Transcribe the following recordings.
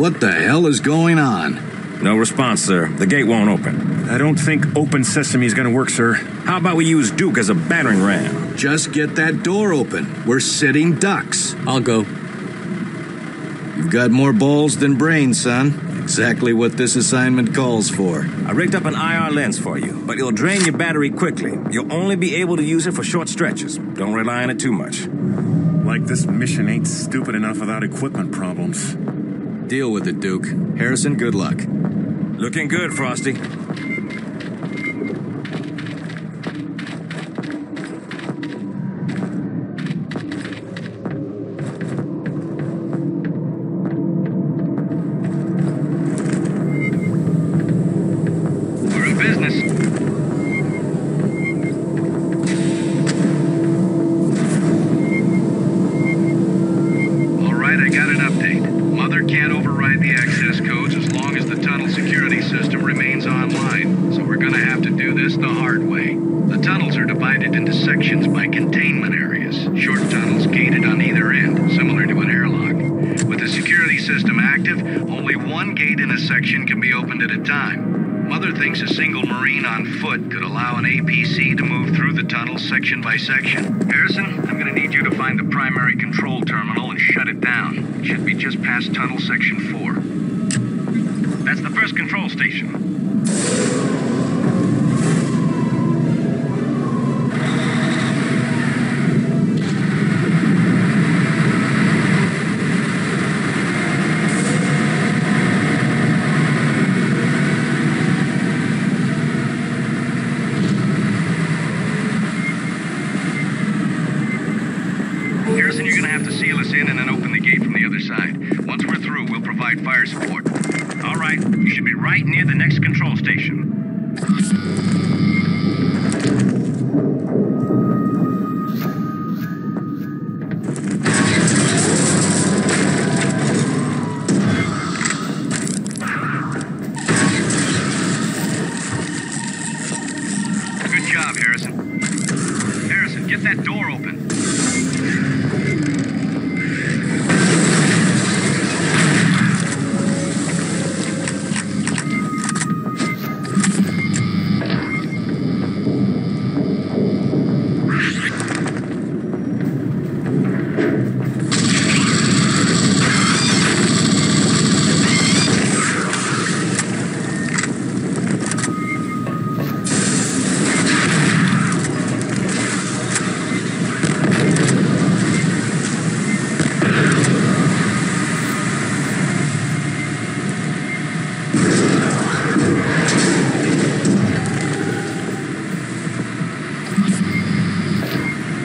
What the hell is going on? No response, sir. The gate won't open. I don't think open sesame is gonna work, sir. How about we use Duke as a battering ram? Just get that door open. We're sitting ducks. I'll go. You've got more balls than brains, son. Exactly what this assignment calls for. I rigged up an IR lens for you, but it'll drain your battery quickly. You'll only be able to use it for short stretches. Don't rely on it too much. Like this mission ain't stupid enough without equipment problems. Deal with it, Duke. Harrison, good luck. Looking good, Frosty. We're in business. All right, I got an update. Mother can't override the access codes as long as the tunnel security system remains online. So we're gonna have to do this the hard way. The tunnels are divided into sections by containment areas. Short tunnels gated on either end, similar to an airlock. With the security system active, only one gate in a section can be opened at a time. Mother thinks a single Marine on foot could allow an APC to move through the tunnel section by section. Harrison, I'm gonna need you to find the primary control terminal and shut it down. It should be just past tunnel section 4. That's the first control station. Get that door open.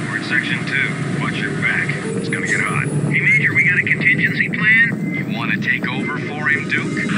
We're in section two. Watch your back. It's gonna get hot. Hey, Major, we got a contingency plan? You want to take over for him, Duke?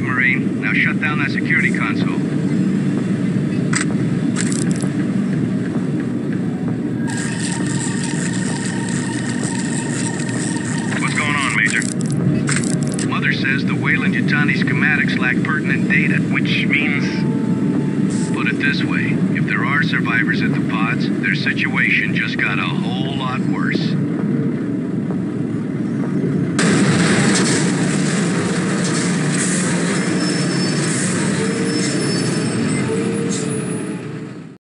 Right, Marine. Now shut down that security console. What's going on, Major? Mother says the Weyland Yutani schematics lack pertinent data, which means... Put it this way, if there are survivors at the pods, their situation just got a whole lot worse.